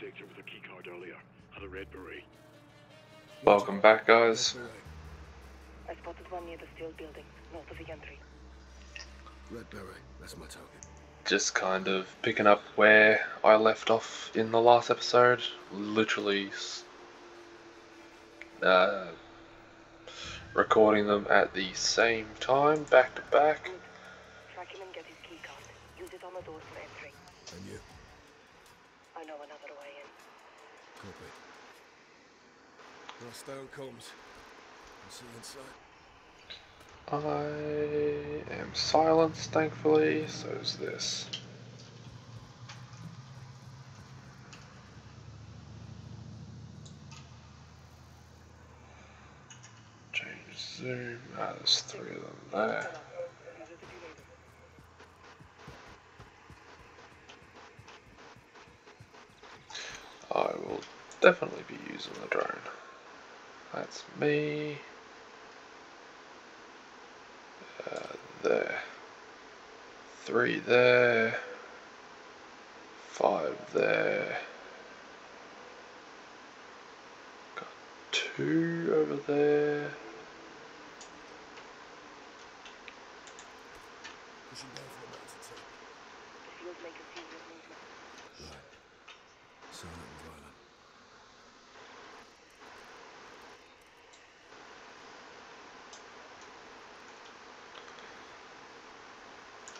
sector with a keycard earlier. Had a red beret. Welcome back, guys. I spotted one near the steel building, north of the entry. Red beret, that's my target. Just kind of picking up where I left off in the last episode. Literally uh, recording them at the same time, back to back. Track him and get his keycard. Use it on the doors for entry. And you? I know another way in. Copy. Well, stay on comms. I'll see you inside. I am silenced, thankfully, so is this. Change zoom. Ah, there's three of them there. I will definitely be using the drone. That's me. Uh, there. Three there. Five there. Got two over there. Pushing down for a mountaintop. The field make a serious movement. Right. Silent and violent.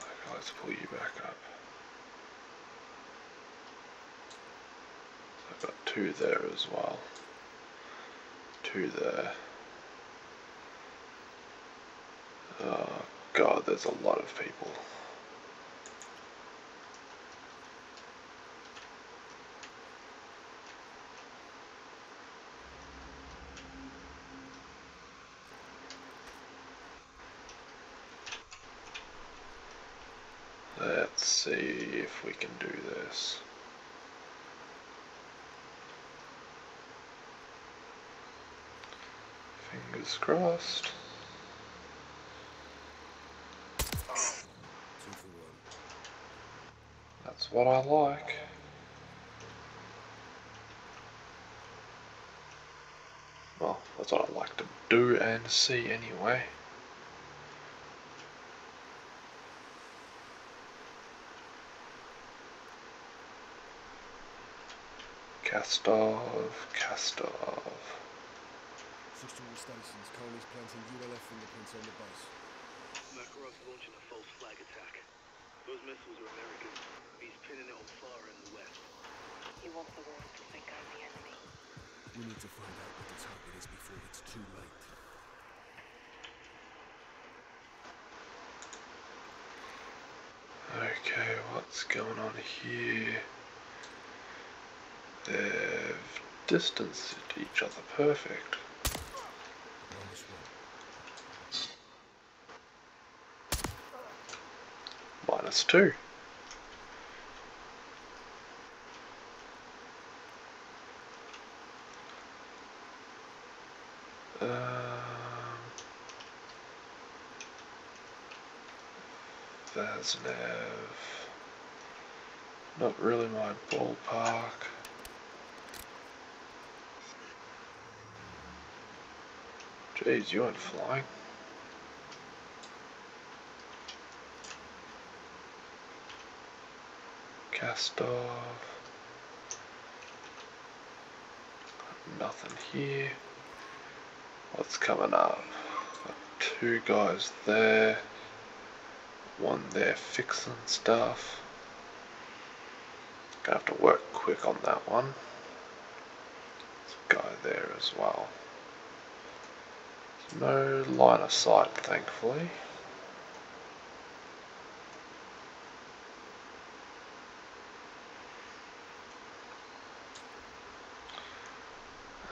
Okay, let's pull you back up. I've got two there as well. Two there. Oh god, there's a lot of people. Let's see if we can do this. Fingers crossed. That's what I like. Well, that's what I like to do and see anyway. Kastov, Kastov. Sister all stations. Konni's planting ULF fingerprints on the base. Makarov's launching a false flag attack. Those missiles are American. He's pinning it on far in the west. He wants the world to think I'm the enemy. We need to find out what the target is before it's too late. Okay, what's going on here? They've distanced each other perfect. Minus two. Um. Not really my ballpark. Jeez, you went flying. Cast off. Nothing here. What's coming up? Two guys there. One there fixing stuff. Gonna have to work quick on that one. There's a guy there as well. No line of sight, thankfully.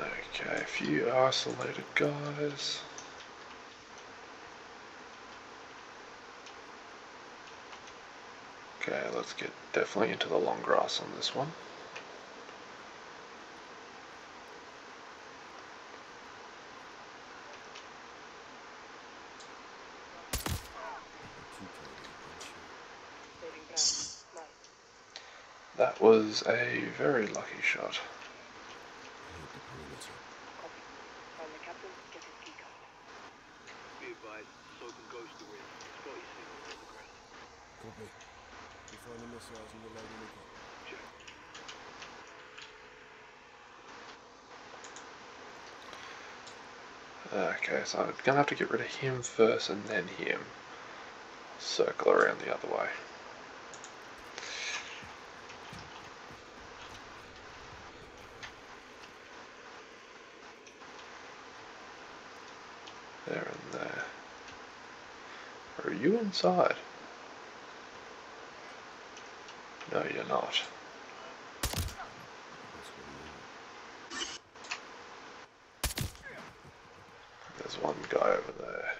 Okay, a few isolated guys. Okay, let's get definitely into the long grass on this one. Two target, one shot. Loading ground. Nice. That was a very lucky shot. Hit the. Copy. Find the captain, get his key card. Be advised, Soap and Ghost are in. Spotty signals on the ground. Copy. You find the missiles and reload them again. Check. Okay, so I'm gonna have to get rid of him first and then him. Circle around the other way. There and there. Are you inside? No, you're not. There's one guy over there.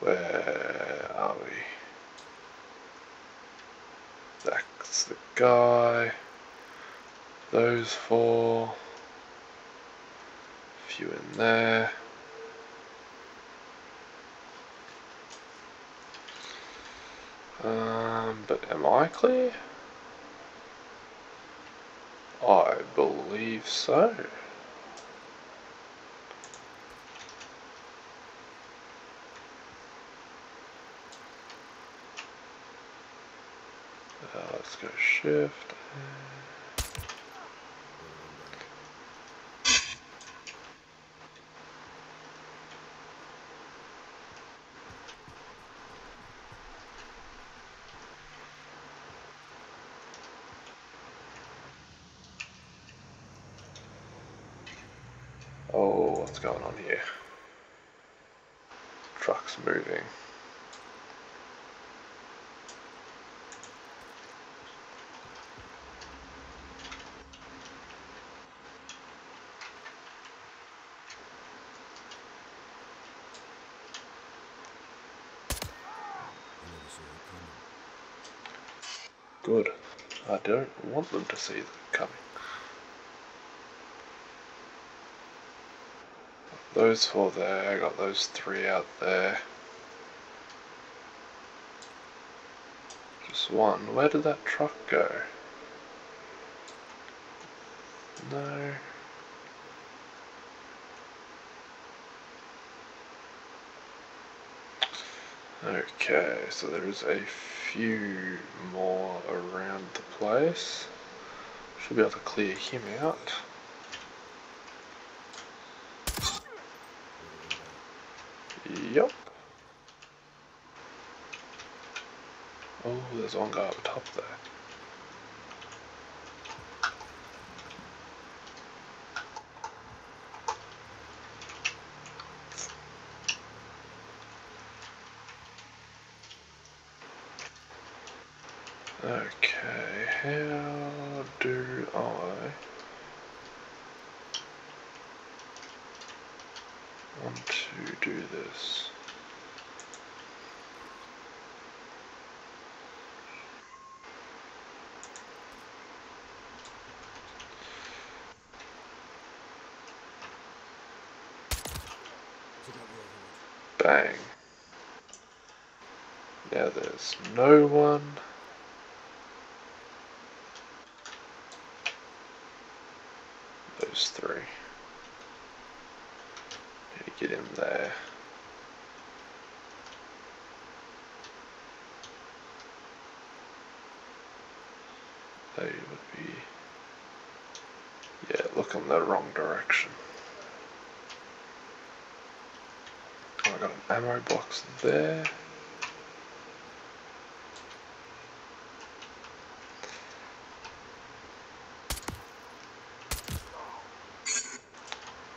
Where are we? That's the guy. Those four. Few in there. Um, but am I clear? I believe so. Uh, let's go shift. Oh, what's going on here? Trucks moving. I never saw it coming. Good. I don't want them to see them coming. Those four there, I got those three out there. Just one. Where did that truck go? No. Okay, so there's a few more around the place. Should be able to clear him out. Yup. Oh, there's one guy up top there. Okay, how do I want to do this? Bang. Now there's no one. Those three. Need to get in there. They would be. Yeah, looking the wrong direction. Oh, I got an ammo box there.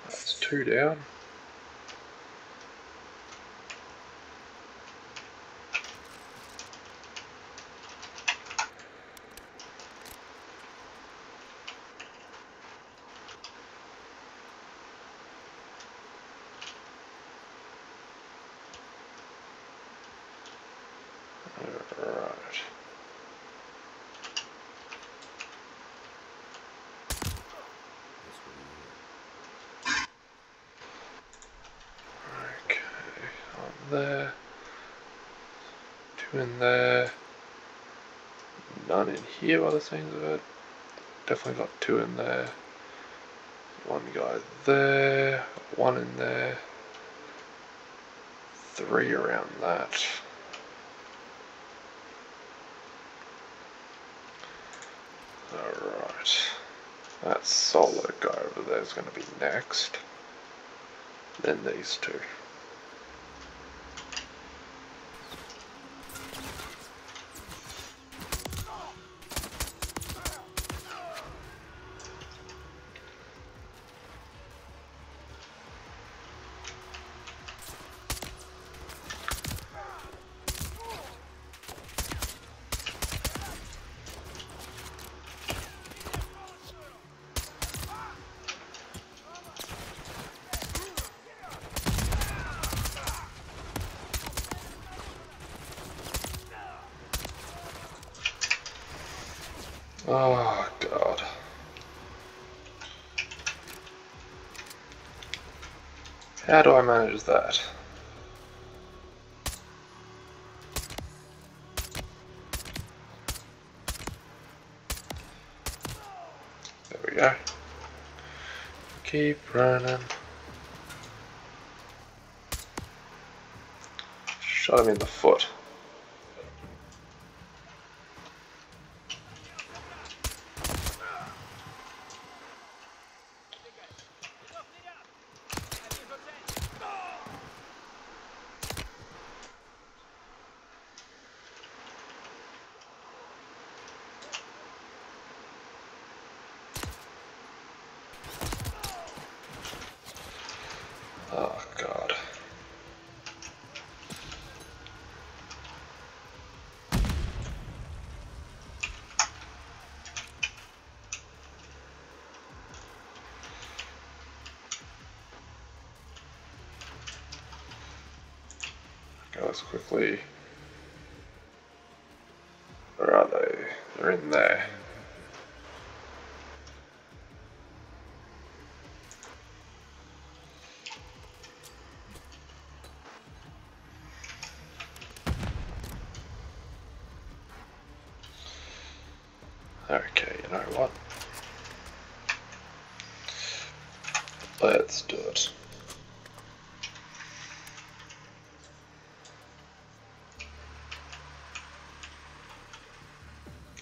That's two down. Alright. That's what you need. Okay, Two in there. none in here by the sounds of it. Definitely got two in there. One guy there, one in there, three around that. Alright. That solo guy over there is going to be next. Then these two. Oh god. How do I manage that? There we go. Keep running. Shot him in the foot. Oh god. Okay, let's quickly. Where are they? They're in there. Okay, you know what? Let's do it.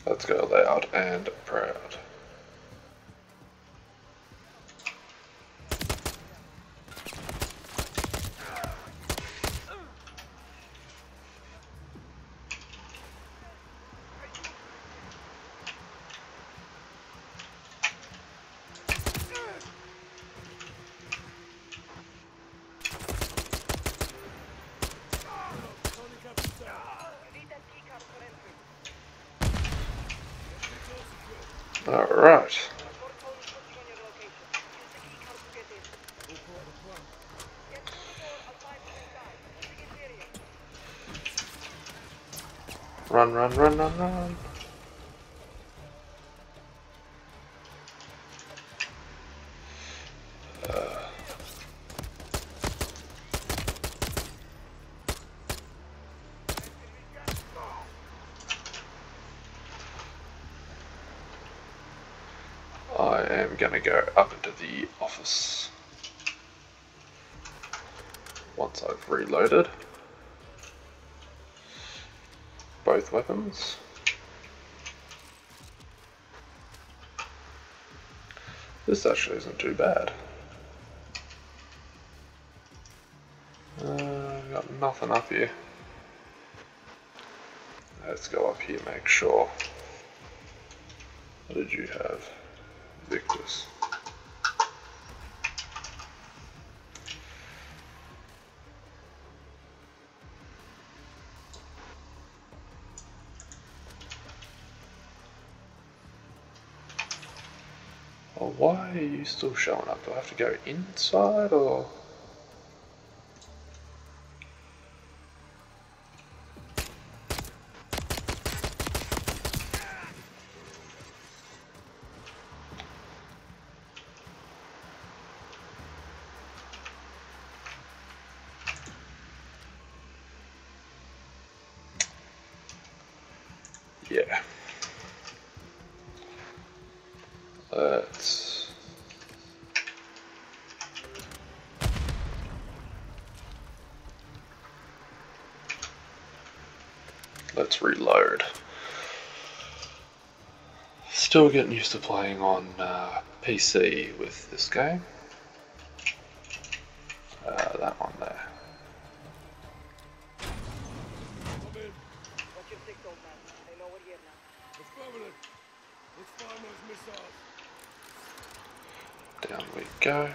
Let's go loud and proud. Alright. Run, run, run, run, I am gonna go up into the office once I've reloaded both weapons. This actually isn't too bad. Uh, got nothing up here. Let's go up here, make sure. What did you have? Victus. Why are you still showing up? Do I have to go inside or? Yeah. Let's. Let's reload. Still getting used to playing on uh, PC with this game. Uh, that one there. Come in. What's your six, old man? I know we're here now. Affirmative. Let's find those missiles. Down we go.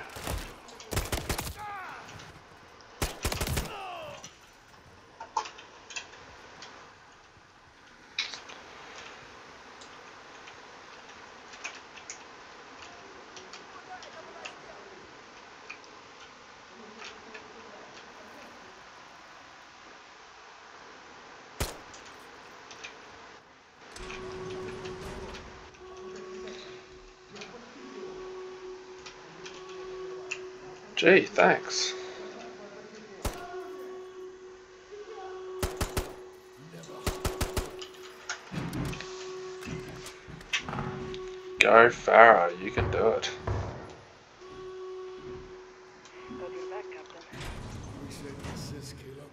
Gee, thanks. Go Farah, you can do it. Got your back, Captain. Appreciate the assist, Kilo.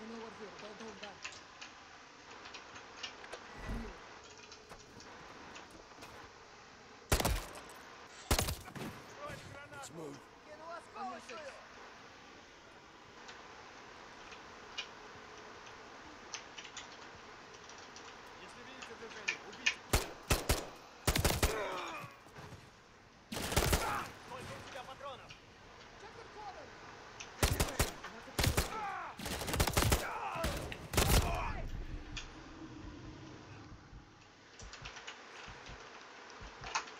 You know what here, don't hold back. Let's move. On your six.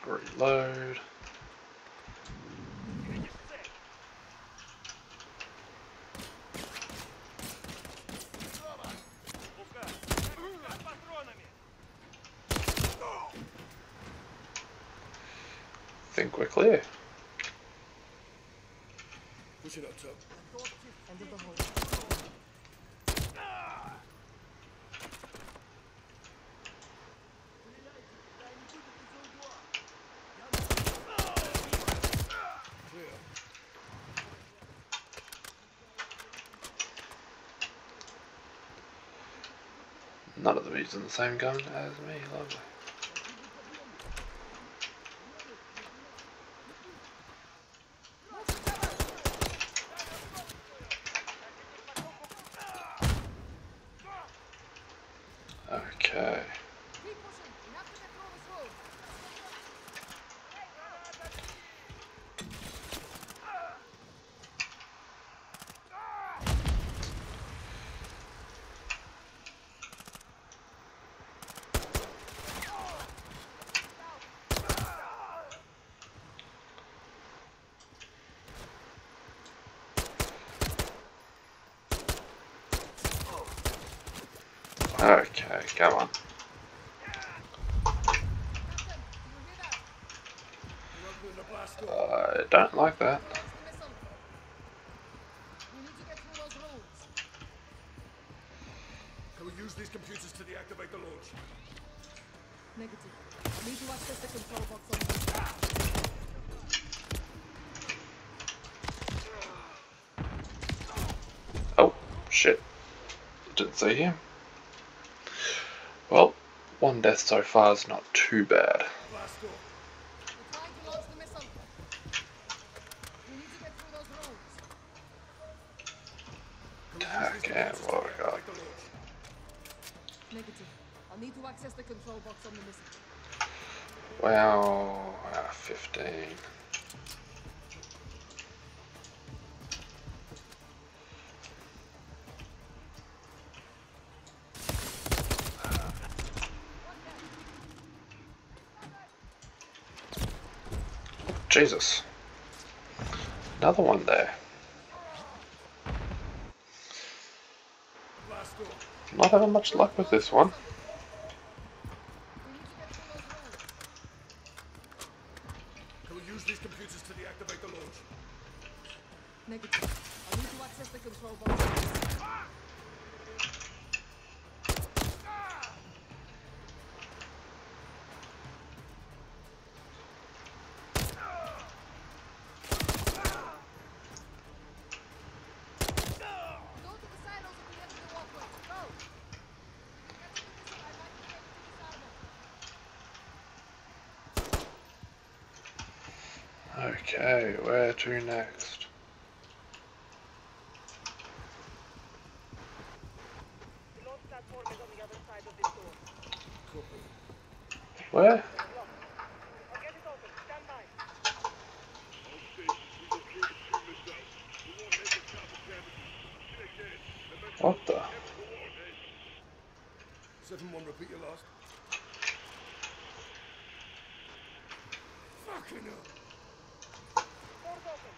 Reload. We're. Push it up top. None of them using the same gun as me. Lovely. Okay. Keep pushing. We have to get through this road. Okay, come on. Captain, you hear that? We're opening the blast door. I don't like that. Launch the missile. We need to get through those roads. Can we use these computers to deactivate the launch? Negative. I need to access the control box on the. Oh, shit. Didn't see him. One death so far is not too bad. Blast door. We're trying to launch the missile. We need to get through those roads. Can we use Okay, what to we got? deactivate the launch? Negative. I'll need to access the control box on the missile. Well, uh, 15. Jesus. Another one there. Not having much luck with this one. We need to get through those roads. Can we use these computers to deactivate the launch? Negative. I need to access the control box. Okay, where to next? Where? What the? Seven one. Repeat your last. Fucking. Doors open.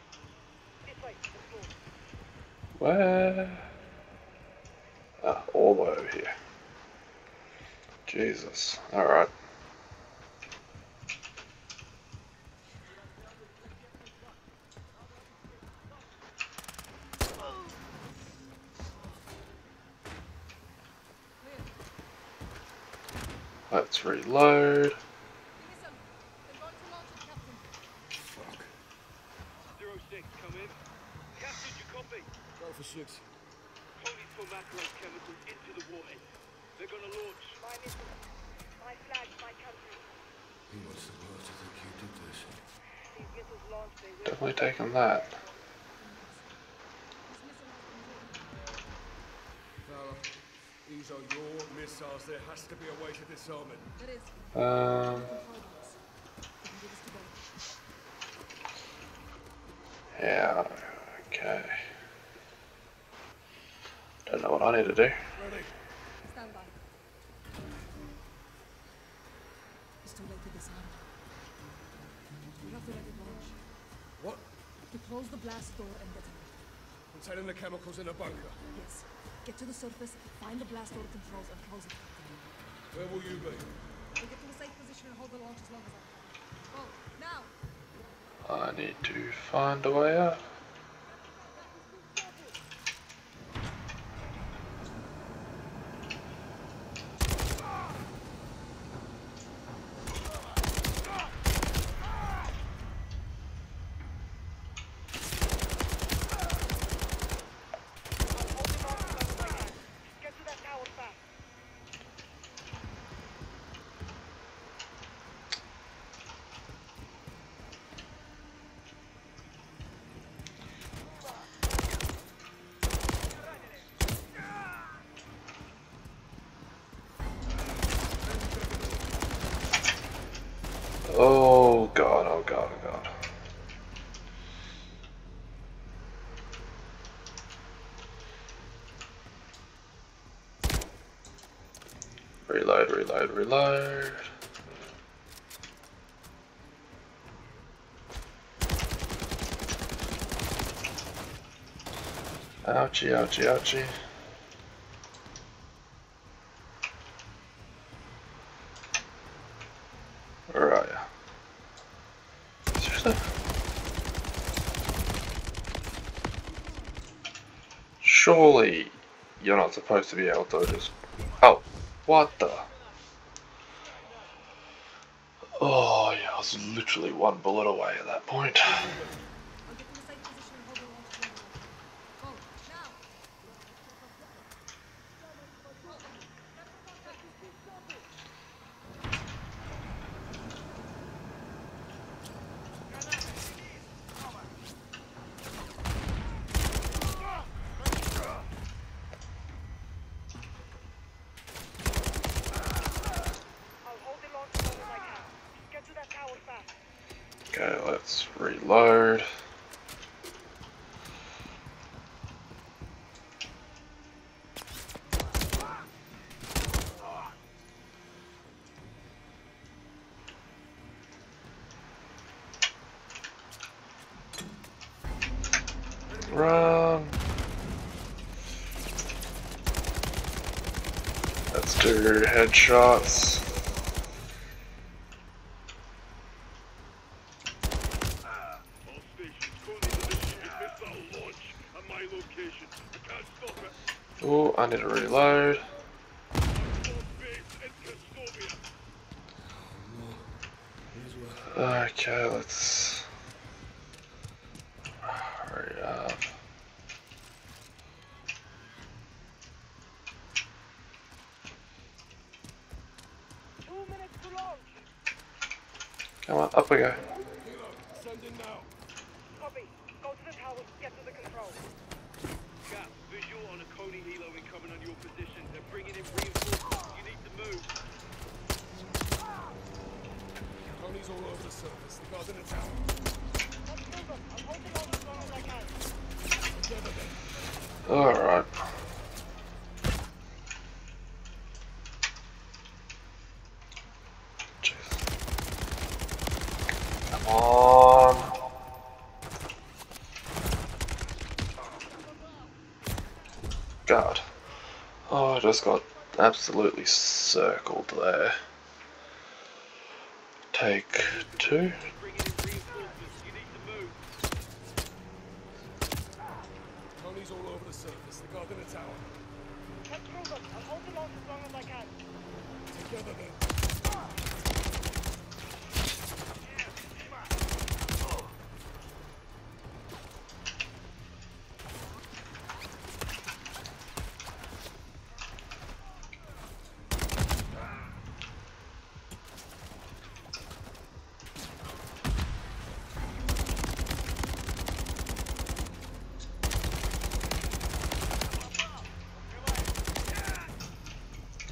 This way. Let's go. Where? Ah, all the way over here. Jesus. Alright. Let's reload. Listen, they're going to launch it, Captain. Fuck. Zero six, come in. Captain, you copy? Go for six. Konni's put macro chemicals into the warhead. They're gonna launch. My mission. My flag. My country. He wants the world to think you did this. These missiles launched. They will. Taking that. This missile has been taken. Farah, these are your missiles. There has to be a way to disarm it. Um, Control box. We can do this together. yeah, okay. Don't know what I need to do. Ready? Stand by. It's too late to disarm. We have to let it launch. What? To close the blast door and detonate. Containing the chemicals in a bunker. Yes. Get to the surface, find the blast door controls, and close it. Where will you be? We'll get to a safe position and hold the launch as long as I can. Go, now! I need to find a way out. I'm holding on to them with my hand. Get to that tower fast. Oh god, oh god, oh god. Reload. Ouchie, ouchie, ouchie. Surely you're not supposed to be able to just. Oh, what the? Oh, yeah, I was literally one bullet away at that point. I'll get to a safe position and hold the launch as long as I can. Go, now! I'll hold the launch as long as I can. Get to that tower fast. Okay, let's reload. Run. Let's do headshots. All stations, Konni's initiated missile launch at my location. I can't stop it. Oh, I need to reload. Okay, let's hurry up. To. Come on, up we go. Kilo, send in now. towers. Get to the control. Cap, visual on a Konni helo incoming on your position. They're bringing in reinforcements. You need to move. Konni's all over the surface. The guards in the tower. Let's move them. I'm holding on as long as I can. Together then. Alright. Jeez. Come on. God. Oh, I just got absolutely circled there. Take two. They're bringing in reinforcements. You need to move. Konni's all over the surface. The guard in the tower. Let's move them. I'm holding on as long as I can. Together then.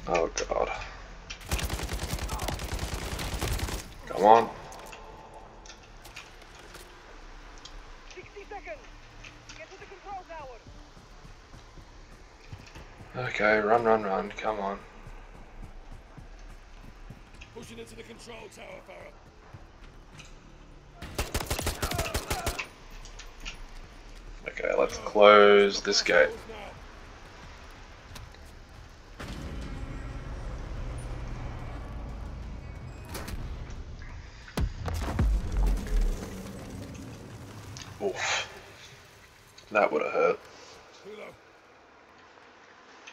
Oh god. Come on. 60 seconds. Get to the control tower. Run, run, run. Come on. Pushing into the control tower, Farah. Okay, let's close this gate. Close now. Oof. That would have hurt. Hilo.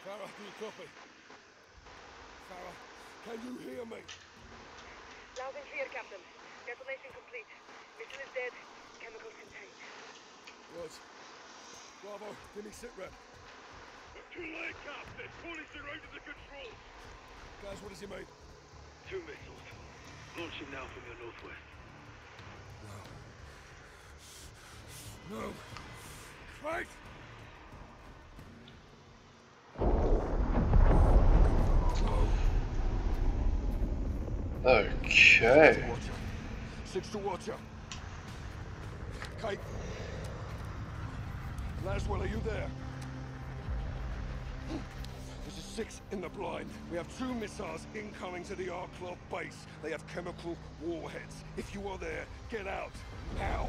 Farah, do you copy? Farah, can you hear me? Loud and clear, Captain. Detonation complete. Missile is dead. Chemicals contained. Right. Bravo, give me sit rep. It's too late, Cap. They're pulling surrounded the controls. Guys, what does he mean? Two missiles. Launching now from your northwest. No. Right! Okay. Six to Watcher. Kate. Laswell, are you there? This is six in the blind. We have two missiles incoming to the Arc Club base. They have chemical warheads. If you are there, get out. Now.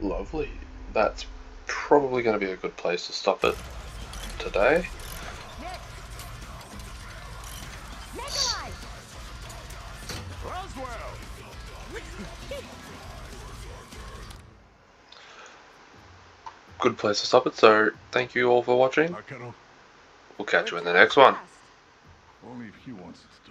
Lovely. That's probably going to be a good place to stop it today. Good place to stop it, so thank you all for watching. We'll catch you in the next one. Only if he wants it.